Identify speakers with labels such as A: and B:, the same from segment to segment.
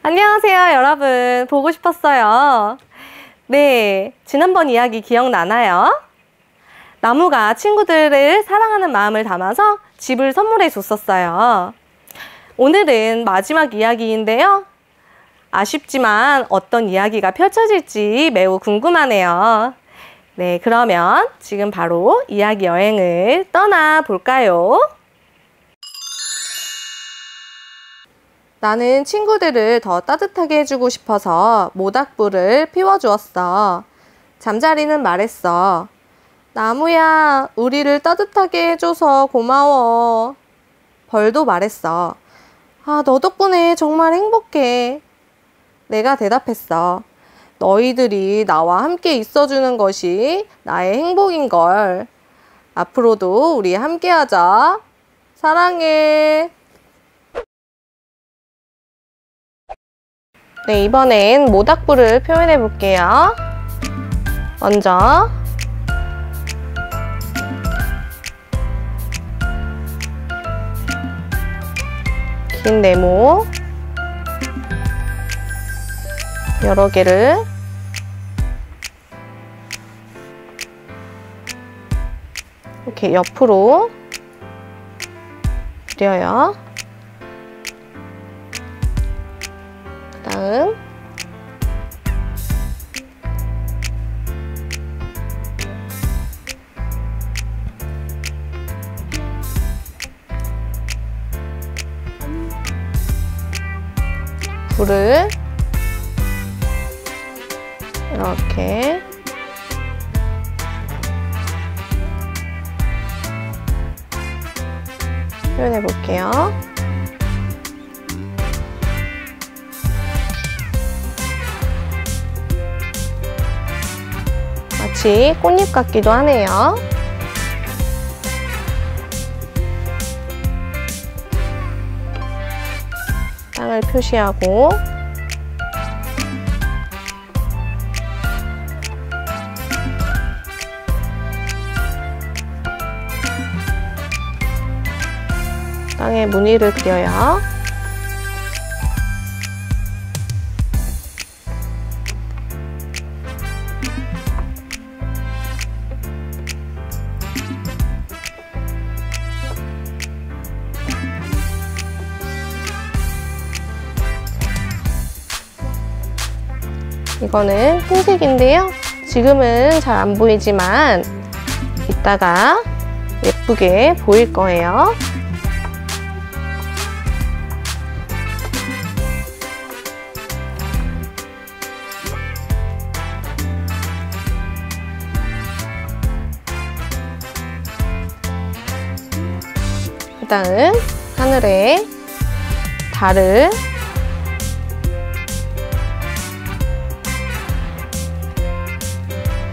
A: 안녕하세요, 여러분. 보고 싶었어요. 네, 지난번 이야기 기억나나요? 나무가 친구들을 사랑하는 마음을 담아서 집을 선물해 줬었어요. 오늘은 마지막 이야기인데요. 아쉽지만 어떤 이야기가 펼쳐질지 매우 궁금하네요. 네, 그러면 지금 바로 이야기 여행을 떠나 볼까요? 나는 친구들을 더 따뜻하게 해주고 싶어서 모닥불을 피워주었어. 잠자리는 말했어. 나무야, 우리를 따뜻하게 해줘서 고마워. 벌도 말했어. 아, 너 덕분에 정말 행복해. 내가 대답했어. 너희들이 나와 함께 있어주는 것이 나의 행복인걸. 앞으로도 우리 함께 하자. 사랑해. 네, 이번엔 모닥불을 표현해 볼게요. 먼저 긴 네모 여러 개를 이렇게 옆으로 그려요. 다음 불을 이렇게 표현해 볼게요. 마치 꽃잎 같기도 하네요. 땅을 표시하고 땅에 무늬를 그려요. 이거는 흰색인데요. 지금은 잘 안 보이지만 이따가 예쁘게 보일 거예요. 그 다음 하늘에 달을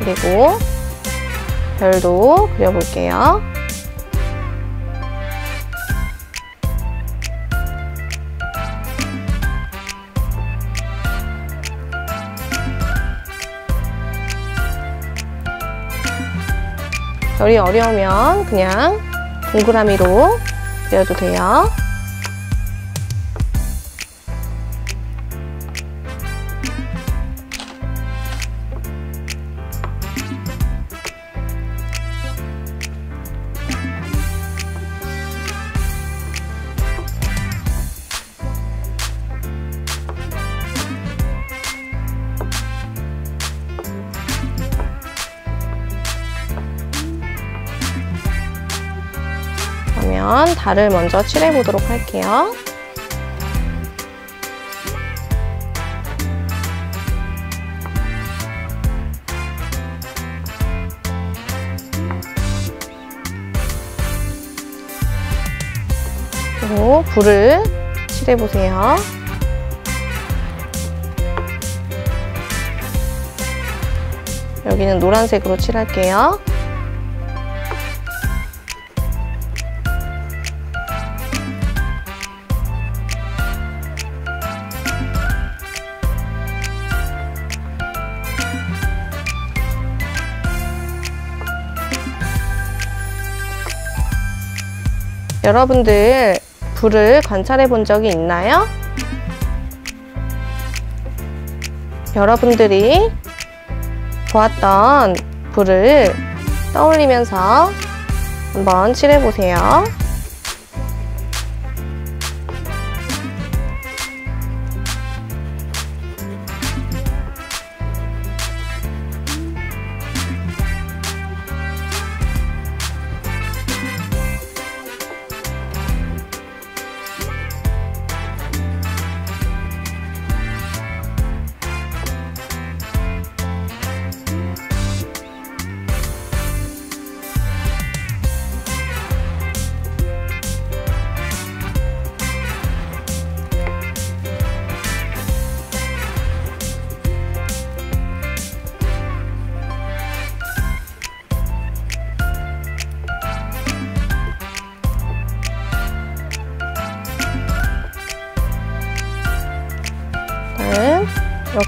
A: 그리고 별도 그려볼게요. 별이 어려우면 그냥 동그라미로 그려도 돼요. 그러면 달을 먼저 칠해 보도록 할게요. 그리고 불을 칠해 보세요. 여기는 노란색으로 칠할게요. 여러분들 불을 관찰해 본 적이 있나요? 여러분들이 보았던 불을 떠올리면서 한번 칠해보세요.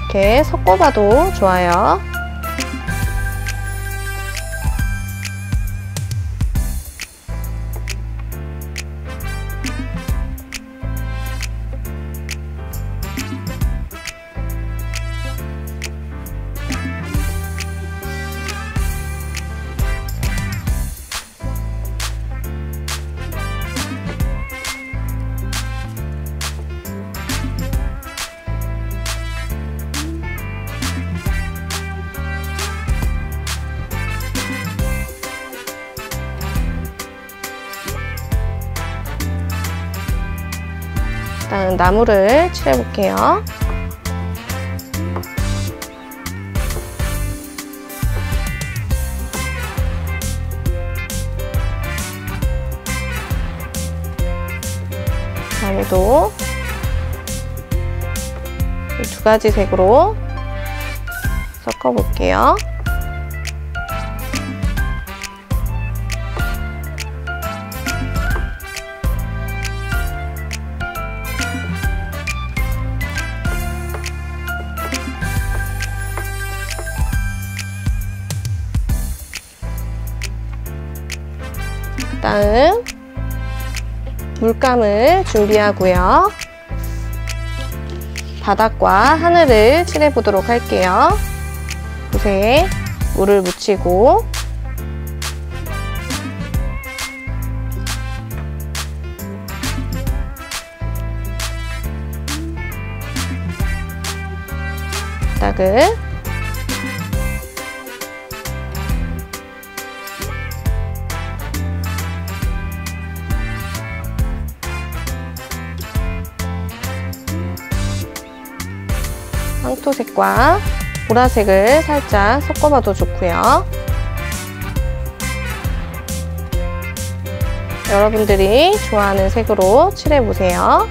A: 이렇게 섞어봐도 좋아요. 일단 나무를 칠해볼게요. 나무도 두 가지 색으로 섞어볼게요. 다음 물감을 준비하고요. 바닥과 하늘을 칠해 보도록 할게요. 붓에 물을 묻히고 바닥을 황토색과 보라색을 살짝 섞어봐도 좋고요. 여러분들이 좋아하는 색으로 칠해보세요.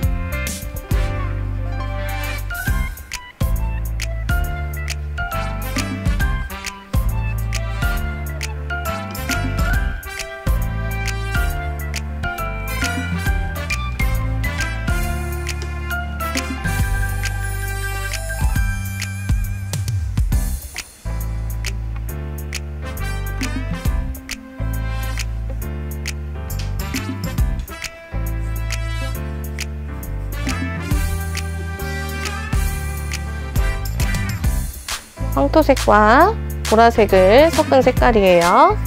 A: 토색과 보라색을 섞은 색깔이에요.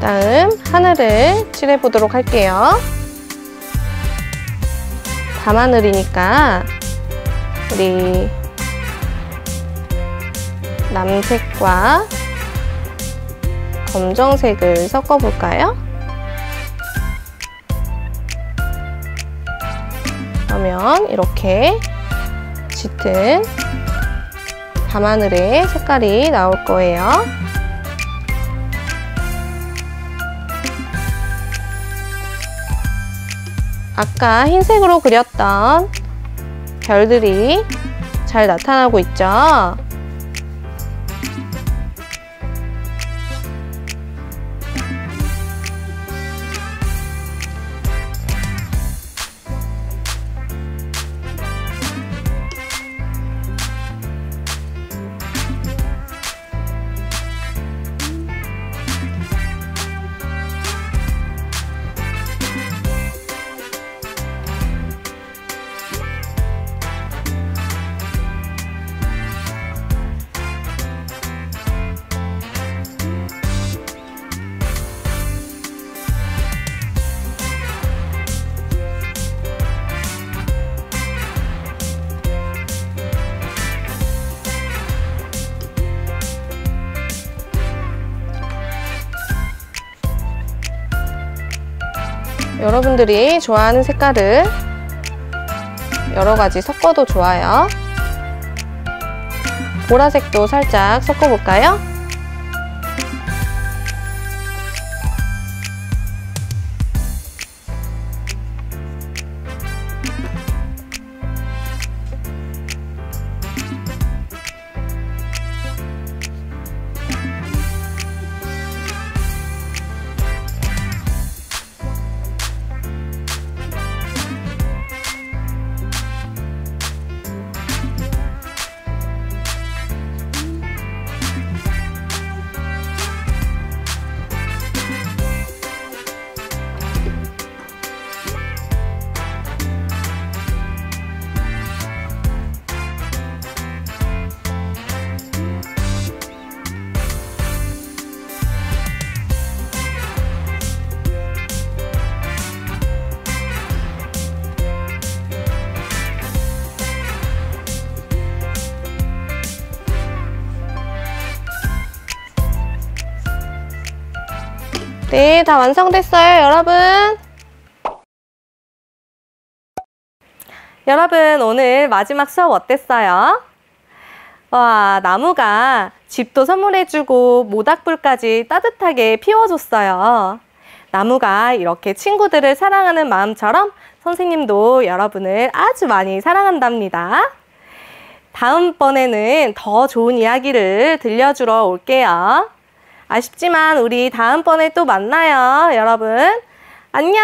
A: 다음 하늘을 칠해 보도록 할게요. 밤하늘이니까 우리 남색과 검정색을 섞어볼까요? 그러면 이렇게 짙은 밤하늘의 색깔이 나올 거예요. 아까 흰색으로 그렸던 별들이 잘 나타나고 있죠? 여러분들이 좋아하는 색깔을 여러 가지 섞어도 좋아요. 보라색도 살짝 섞어볼까요? 네, 다 완성됐어요, 여러분. 여러분, 오늘 마지막 수업 어땠어요? 와, 나무가 집도 선물해주고 모닥불까지 따뜻하게 피워줬어요. 나무가 이렇게 친구들을 사랑하는 마음처럼 선생님도 여러분을 아주 많이 사랑한답니다. 다음번에는 더 좋은 이야기를 들려주러 올게요. 아쉽지만 우리 다음번에 또 만나요, 여러분. 안녕!